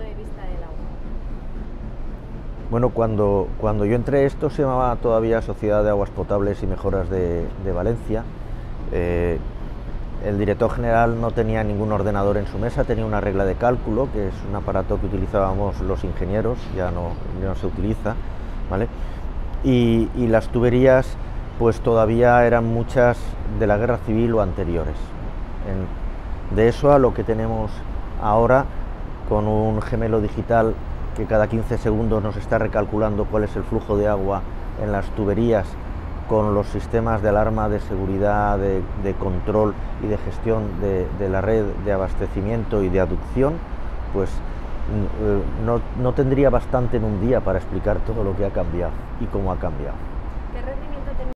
de vista del agua? Bueno, cuando, cuando yo entré, esto se llamaba todavía Sociedad de Aguas Potables y Mejoras de, Valencia. Eh, el director general no tenía ningún ordenador en su mesa, tenía una regla de cálculo, que es un aparato que utilizábamos los ingenieros, ya no, ya no se utiliza, ¿vale? Y, las tuberías, pues todavía eran muchas de la guerra civil o anteriores. De eso a lo que tenemos ahora, con un gemelo digital que cada 15 segundos nos está recalculando cuál es el flujo de agua en las tuberías, con los sistemas de alarma, de seguridad, de, control y de gestión de, la red de abastecimiento y de aducción, pues eh, no tendría bastante en un día para explicar todo lo que ha cambiado y cómo ha cambiado.